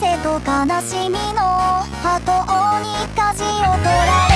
汗と悲しみの波動に舵を取られ